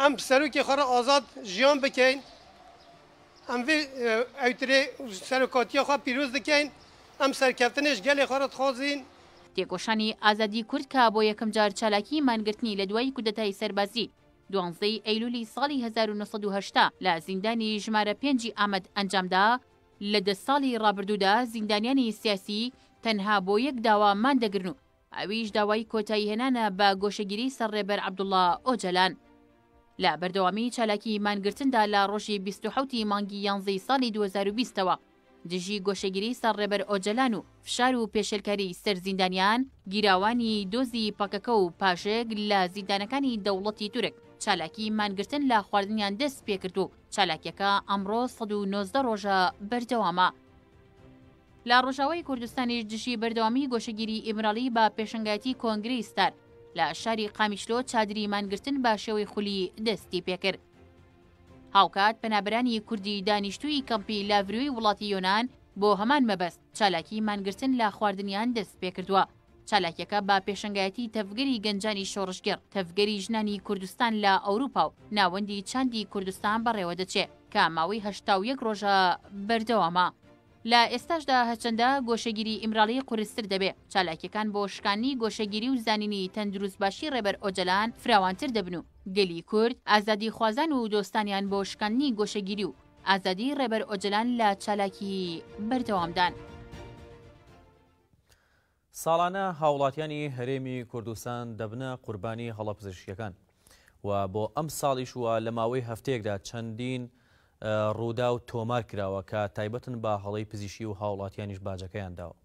ئەم سەرۆکێ خوە ئازاد ژیان بکەین. ئەم ڤی ئەوترێ سەرۆکۆتیە خۆ پیروز دکەین ئەم سەرکەفتنێش گەلێ خۆرت خۆزین. تێکۆشانی ئازادی کورد کە بۆ یەکەم جار چالاکی مانگرتنی لە دوای کودەتای سەربازی دوانزدە ی ئەیلولی ساڵی هەزار و نۆ سەد و هەشتا لە زیندانی ژمارە پێنجی ئامەد ئەنجامدا، لە دە ساڵی ڕابردوودا زیندانیانی سیاسی تەنها بۆ یەک داوا مان دەگرن و ئەویش داوای کۆتایی هێنانە بە گۆشەگیری سەر ڕێبەر عەبدوڵا ئۆجەلان. لە بەردەوامی چالاکی مانگرتندا لە ڕۆژی بیست و حەوتی مانگی یانزەی ساڵی دوو هەزار و بیست ەوە دژی گۆشەگیری سەر ڕێبەر ئۆجەلان و فشار و پێشێلکاری سەر زیندانیان، گیراوانی دۆزی پەکەکە و پاژێک لە زیندانەکانی دەوڵەتی تورک چالاکی مانگرتن لە خواردنیان دەست پێکرد و چالاکیەکە ئەمڕۆ سەد و نۆزدە ڕۆژە بەردەوامە. لە ڕۆژاوای کوردستانیش دژی بەردەوامی گۆشەگیری ئیمراڵی بە پێشەنگایەتی کۆنگرەی ستار لە شاری قامیشلۆ چادری مانگرتن بە شێوەی خولی دەستی پێکرد. هاوکات پەنابەرانی کوردی دانیشتووی کەمپی لاڤریۆی وڵاتی یۆنان بۆ هەمان مەبەست چالاکی مانگرتن لە خواردنیان دەست پێکردووە. چالاکیەکە بە پێشنگایەتی تەڤگەری گەنجانی شۆڕشگێڕ تەڤگەری ژنانی کوردستان لە ئەوروپا و ناوەندی چاندی کوردستان بەڕێوە دەچێ کە ماوەی هەشتا و یەک ڕۆژە بەردەوامە. لە ئێستاشدا هەچەندە گۆشەگیری ئیمراڵی قورستر دەبێ، چالاکیەکان بۆ شکاننی گۆشەگیری و زانینی تەندروست باشی ڕێبەر ئۆجەلان فراوانتر دەبن و گەلی کورد، ئازادی خوازان و دۆستانیان بۆ شکاندنی گۆشەگیری و ئازادی ڕێبەر ئۆجەلان لە چالاکی بەردەوامدان. ساڵانە هاوڵاتیانی هەرێمی کوردستان دەبنە قوربانی هەڵە پزیشکیەکان و بۆ ئەم ساڵیش و لە ماوەی هەفتەیەکدا چەندین ڕووداو تۆمار کراوە کە تایبەتن بە هەڵەی پزیشی و هاوڵاتیانیش باجەکەیان داوە.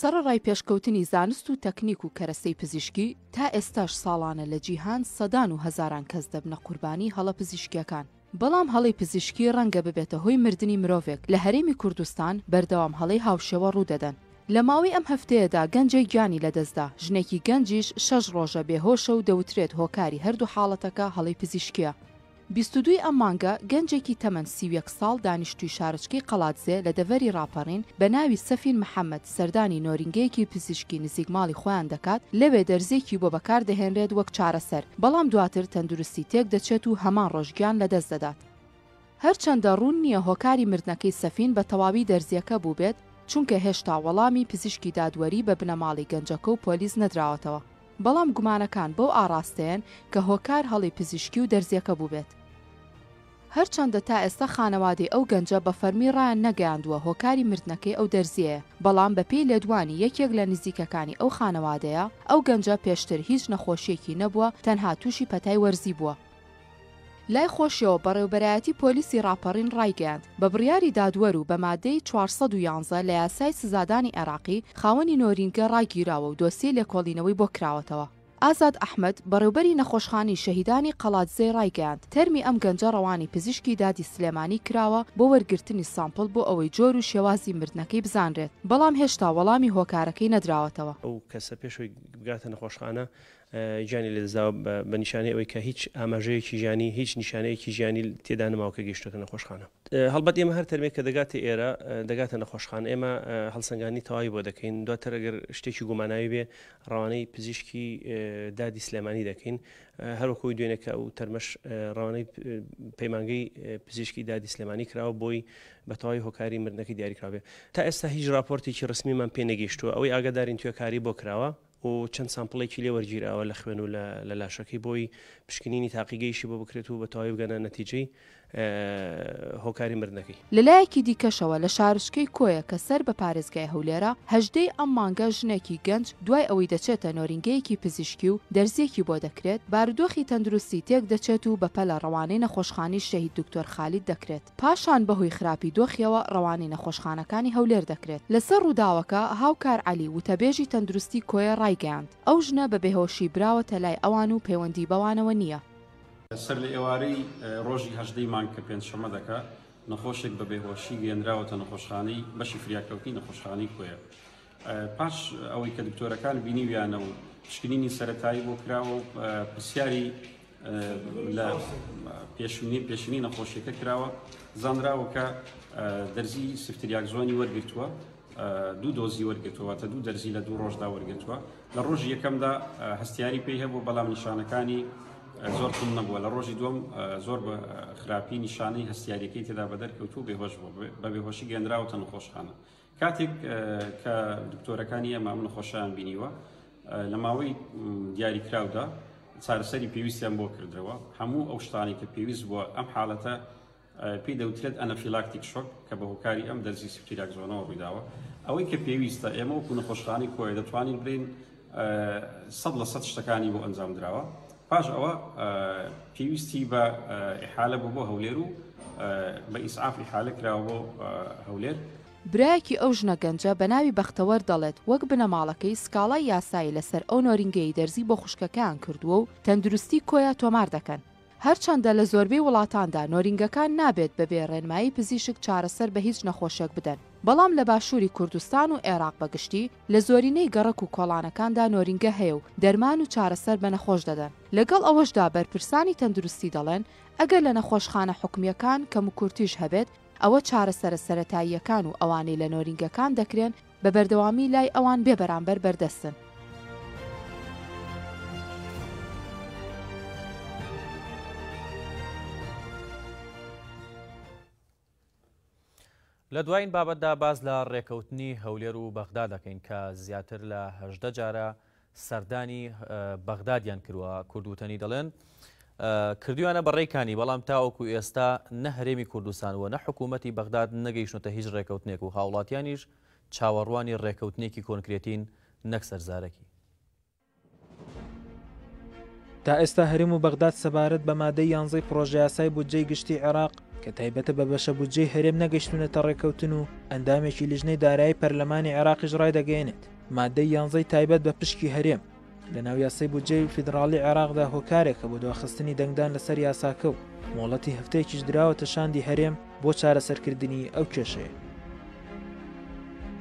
سەڕەڕای پێشکەوتنی زانست و تەکنیک و کەرەسەی پزیشکی، تا ئێستاش ساڵانە لە جیهان سەدان و هەزاران کەس دەبنە قوربانی هەڵە پزیشکیەکان، بەڵام هەڵەی پزیشکی ڕەنگە ببێتە هۆی مردنی مرۆڤێک، لە هەرێمی کوردستان بەردەوام هەڵەی هاوشێوە ڕوودەدەن، لە ماوەی ئەم هەفتەیەدا گەنجێک گیانی لەدەستدا، ژنێکی گەنجیش شەش ڕۆژە بێهۆشە و دەوترێت هۆکاری هەردوو حاڵەتەکە هەڵەی پزیشکیە. بیست و دوو ی ئەم مانگە گەنجێکی تەمەن سی و یەک ساڵ دانیشتووی شارۆچکەی قەڵادزێ لە دەڤەری ڕاپەڕین بە ناوی سەفین محەمەد سەردانی نۆرینگەیەکی پزیشکی نزیک ماڵی خۆیان دەکات لەوێ دەرزیەکی بۆ بەکاردەهێنرێت وەک چارەسەر بەڵام دواتر تەندروستی تێکدەچێت و هەمان ڕۆژ گیان لەدەست دەدات. هەرچەندە ڕوون نییە هۆکاری مردنەکەی سەفین بە تەواوی دەرزیەکە بووبێت چونکە هێشتا وەڵامی پزیشکی دادوەری بە بنەماڵەی گەنجەکە و پۆلیس نەدراوەتەوە. بەڵام گومانەکان بەو ئاڕاستەیەن کە هۆکار هەڵی پزیشکی و دەرزییەکە بووبێت. هەرچەندە تا ئێستا خانەوادەی ئەو گەنجە بە فەرمی ڕایان نەگەیاندووە هۆکاری مردنەکەی ئەو دەرزییەیە، بەڵام بە پێی لێدوانی یەکێک لە نزیکەکانی ئەو خانەوادەیە، ئەو گەنجە پێشتر هیچ نەخۆشییەکی نەبووە تەنها تووشی پەتای وەرزی بووە. لای خۆشیەوە بەڕێوبەرایەتی پۆلیسی ڕاپەڕین ڕایگەیاند، بە بڕیاری دادوەر و بە مادەی چوار سەد و یانزە لە یاسای سزادانی عێراقی، خاوەنی نۆرینگە ڕاگیراوە و دۆسیەی لێکۆڵینەوەی بۆ کراوەتەوە. ئازاد ئەحمەد، بەڕێوبەری نەخۆشخانەی شەهیدانی قەڵادزێ ڕایگەیاند، تەرمی ئەم گەنجە ڕەوانی پزیشکی دادی سلێمانی کراوە بۆ وەرگرتنی سامپڵ بۆ ئەوەی جۆر و شێوازی مردنەکەی بزانرێت، بەڵام هێشتا وەڵامی هۆکارەکەی نەدراوەتەوە. ئەو کەسە پێش ئەوەی بگاتە نەخۆشخانە گیانی لەدەستداوە بە نیشانەی ئەوەی کە هیچ ئاماژەیەکی ژیانی، هیچ نیشانەیەکی ژیانی تێدا نەماوە کە گەیشتۆتە نەخۆشخانە. هەڵبەت ئێمە هەر تەرمێک کە دەگاتە ئێرە، دەگاتە نەخۆشخانە، ئێمە هەڵسەنگاندنی تەواوی بۆ دەکەین، دواتر گەر شتێکی گوماناوی بێ ڕەوانەی پزیشکی دادی سلێمانی دەکەین، هەروەک ئەوەی دوێنێ کە ئەو تەرمەش ڕەوانەی پەیمانگەی پزیشکی دادی سلێمانی کراوە بۆی بە تەواوی هۆکاری مردنەکەی دیاریکراوبێ. تا ئێستا هیچ ڕاپۆرتێکی ڕەسمیمان پێ نەگەیشتووە، ئەوەی ئاگادارین توێکاری بۆ کراوە، و چەند سامپڵێکی لێ وەرگیراوە لە خوێن و لە لاشەکەی بۆی پشکنینی تاقیگەیشی بۆ بکرێت و بەتەواوی بگەنە نەتیجەی هۆکاری مردنەکەی. لەلایەکی دیکەشەوە لە شارچکەی کۆیە کە سەر بە پارێزگای هەولێرە، هەژدە ی ئەم مانگە ژنێکی گەنج دوای ئەوەی دەچێتە نۆرینگەیەکی پزیشکی و دەرزییەکی بۆ دەکرێت، بارودۆخی تەندروستی تێکدەچێت و بەپەلە ڕەوانەی نەخۆشخانەی شەهید دکتۆر خالید دەکرێت. پاشان بەهۆی خراپی دۆخیەوە ڕەوانەی نەخۆشخانەکانی هەولێر دەکرێت. لەسەر ڕووداوەکە، هاوکار عەلی، وتەبێژی تەندروستی کۆیە ڕایگەیاند، ئەو ژنە بە بێهۆشی براوەتە لای ئەوان و پەیوەندی بەوانەوە نییە. سەرلەئێوارەی ڕۆژی هەژدە ی مانگ کە پێنجشەممە دەکا، نەخۆشێک بە بێهۆشی گەیەندراوەتە نەخۆشخانەی بەشی فریاکەوتنی نەخۆشخانەی کۆیە. پاش ئەوەی کە دکتۆرەکان بینیویانە و پشکنینی سەرەتایی بۆ کراوە و پرسیاری لە پێشوینی پێشینی نەخۆشیەکە کراوە زانراوە کە دەرزی سفتریاک زۆنی وەرگتووە دوو دۆزی وەرگتووە تا دوو دەرزی لە دوو ڕۆژدا وەرگتووە لە ڕۆژی یەکەمدا هەستیاری پێی هەبوو بەڵام نیشانەکانی زۆر کم نەبووە لە ڕۆژی دوم زۆر بە خراپی نیشانەی هەستیارەکەی تێدا بە دەرکەوتو بێهۆش بوو بە بێهۆشی گەندراوەتە نەخۆشخانە کاتێک کە دکتۆرەکانی ئێمە ئەم نەخۆشیان بینیوە لە ماوەی دیاریکراودا چارەسەری پێویستیان بۆ کردەوە هەموو ئەو شتانی کە پێویست بووە ئەم حاڵەتە پێی دەوترێت ئەنەفیلاکتیک شۆک کە بە هۆکاری ئەم دەرزی سپتیراکزۆنەوە ڕوویداوە ئەوەی کە پێویستە ئێمە وەکو نەخۆشخانەی کۆیە دەتوانین برین سەد لە سەد شتەکانی بۆ ئەنجام دراوە پاش ئەوە پێویستی بە ئحالە بوو بۆ هەولێر و بە ئیسعافی حالە کراوە بۆ هەولێر برایەکی ئەو ژنە گەنجە بە ناوی بەختەوەر دەڵێت، وەک بنەماڵەکەی سکاڵای یاسایی لەسەر ئەو نۆرینگەی دەرزی بۆ خوشکەکەیان کردووە و تەندروستی کۆیە تۆمار دەکەن، هەرچەندە لە زۆربەی وڵاتاندا نۆرینگەکان نابێت بەبێ ڕێنمایی پزیشک چارەسەر بە هیچ نەخۆشێک بدەن، بەڵام لە باشووری کوردستان و عێراق بە گشتی لە زۆرینەی گەڕەک و کۆڵانەکاندا نۆرینگە هەیە و دەرمان و چارەسەر بە نەخۆش دەدەن. لەگەڵ ئەوەشدا بەرپرسانی تەندروستی دەڵێن، ئەگەر لە نەخۆشخانە حکومییەکان کەموکورتیش هەبێت، ئەوە چارەسەرە سەرەتاییەکان و ئەوانەی لە نۆرینگەکان دەکرێن، بە بەردەوامی لای ئەوان بێ بەرامبەر بەردەستن. لە دوایین بابەتدا باس لە ڕێکەوتنی هەولێر و بەغدا دەکەین کە زیاتر لە هەژدە جارە سەردانی بەغدادیان کردووە، کورد وتەنی دەڵێن، کردوویانە بە ڕێی کانی، بەڵام تاوەکو ئێستا نە هەرێمی کوردستان و نە حکوومەتی بەغداد نەگەیشتوونەتە هیچ ڕێککەوتنێک و هاوڵاتیانیش چاوەڕوانی ڕێککەوتنێکی کۆنکرێتین نەک سەرزارەکی. تا ئێستا هەرێم و بەغداد سەبارەت بە مادەی یانزەی پڕۆژەیاسای بودجەی گشتی عێراق کە تایبەتە بە بەشە بودجەی هەرێم نەگەیشتوونەتە ڕێککەوتن و ئەندامێکی لیژنەی دارایی پەرلەمانی عێراقیش ڕایدەگەیەنێت، ماددەی یانزەی تایبەت بە پشکی هەرێم لەناو یاسای بودجەی فیدراڵی عێراقدا هۆکارێکە بۆ دواخستنی دەنگدان لەسەر یاساکە و مۆڵەتی هەفتەیەکیش دراوەتە شاندی هەرێم بۆ چارەسەرکردنی ئەو کێشەیە.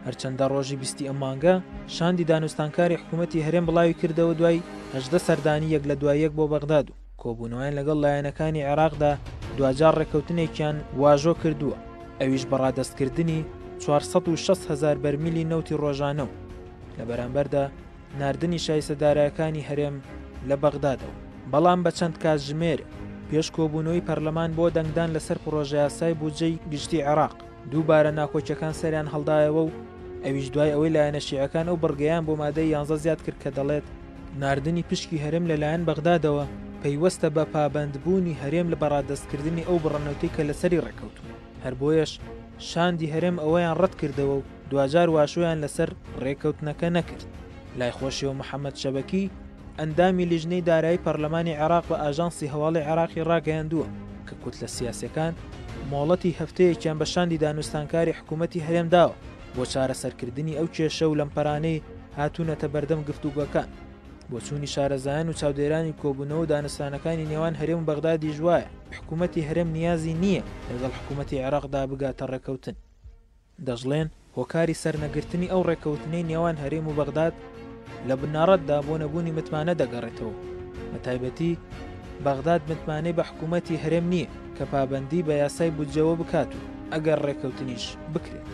هەرچەندە ڕۆژی بیستی ئەم مانگە شاندی دانوستانکاری حکوومەتی هەرێم بڵاوی کردەوە دوای هەژدە سەردانی یەک لە دوای یەک بۆ بەغداد و کۆبوونەوەیان لەگەڵ لایەنەکانی عێراقدا دواجار ڕێککەوتنێکیان واژۆ کردووە ئەویش بەڕادستکردنی 460 هزار بەرمیلی نەوتی ڕۆژانە و لە بەرامبەردا نردنی شایسە دارایەکانی هەرێم لە بەغدادەوە بەڵام بە چەند کاتژمێر پێش کۆبوونەوەی پەرلەمان بۆ دەنگدان لەسەر پرۆژەیاسای بودجەی گشتی عێراق دووبارە ناکۆکیەکان سەریان هەڵدایەوە و ئەویش دوای ئەوەی لایەنە شیعەکان ئەو بڕگەیان بۆ مادەی یانزە زیاد کرد کە دەڵێت ناردنی پشکی هەرێم لەلایەن بەغدادەوە پەیوەستە بە پابەندبوونی هەرێم لە بەڕادەستکردنی ئەو بڕە نەوتەی کە لەسەری ڕێککەوتوون، هەر بۆیەش شاندی هەرێم ئەوەیان ڕەتکردەوە و دواجار واژۆیان لەسەر ڕێککەوتنەکە نەکرد. لای خۆشیەوە محەمەد شەبەکی، ئەندامی لیژنەی دارایی پەرلەمانی عێراق بە ئاژانسی هەواڵی عێراقی ڕاگەیاندووە کە کوتلە سیاسییەکان مۆڵەتی هەفتەیەکیان بە شاندی دانوستانکاری حکوومەتی هەرێم داوە، بۆ چارەسەرکردنی ئەو کێشە و لەمپەرانەی هاتوونەتە بەردەم گفتوگۆکان. بۆچوونی شارەزایان و چاودێرانی کۆبوونەوە و دانوستانەکانی نێوان هەرێم و بەغدادیش وایە، حکوومەتی هەرێم نیازی نییە لەگەڵ حکوومەتی عێراقدا بگاتە ڕێککەوتن. دەشڵێن، هۆکاری سەرنەگرتنی ئەو ڕێککەوتنەی نێوان هەرێم و بەغداد، لە بنەڕەتدا بۆ نەبوونی متمانە دەگەڕێتەوە بە تایبەتی بەغداد متمانەی بە حکوومەتتی هەرێم نییە کە پابندی بە یاسای بودجەوە بکات و ئەگەر ڕێککەوتنیش بکرێت.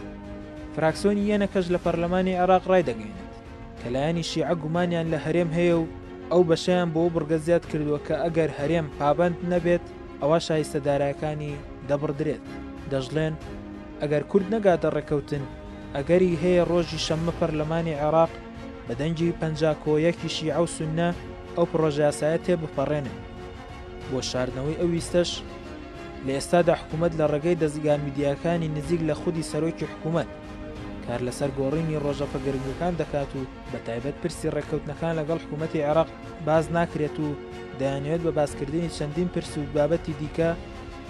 فراکسۆنی یەنەکەش لە پەرلەمانی عێراق ڕایدەگەێنێت کە لایەنی شیعە گومانیان لە هەرێم هەیە و ئەو بەشەیان بۆ بڕگە زیاد کردووە کە ئەگەر هەرێم پابند نەبێت ئەوا شایستە دارایەکانی دەبڕدرێت دەشڵێن، ئەگەر کورد نەگاتە ڕێککەوتن، ئەگەری هەیە ڕۆژی شەممە پەرلەمانی عێراق بە دەنگی پەنجا کۆ یەکی شیعە و سوننە ئەو پڕۆژەیاسایە تێبپەڕێنن. بۆ شاردنەوەی ئەو ویستەش، لە ئێستادا حکوومەت لە ڕێگەی دەزگا میدیاکانی نزیک لە خودی سەرۆکی حکوومەت، کار لەسەر گۆڕینی ڕۆژەڤە گرنگەکان دەکات و بەتایبەت پرسی ڕێککەوتنەکان لەگەڵ حکوومەتی عێراق، باس ناکرێت و دەیانەوێت بە باسکردنی چەندین پرس و بابەتی دیکە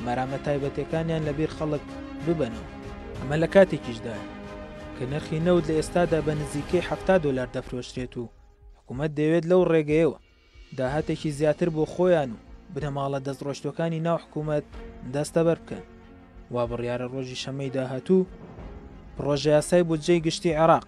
مەرامە تایبەتەکانیان لەبیر خەڵک ببەنەوە ئەمە لە کاتێکیشدا کە نرخی نەوت لە ئێستادا بە نزیکەی ه دلار دەفرۆشرێت و حکوومەت دەوێت لەو ڕێگەیەوە داهاتێکی زیاتر بۆ خۆیان و بنەماڵە دەستڕۆشتەکانی ناو حکوومەت دەستەبەر بکەن وا بڕیارە ڕۆژی شەمەی داهاتوو پڕۆژە یاسای بودجەی گشتی عێراق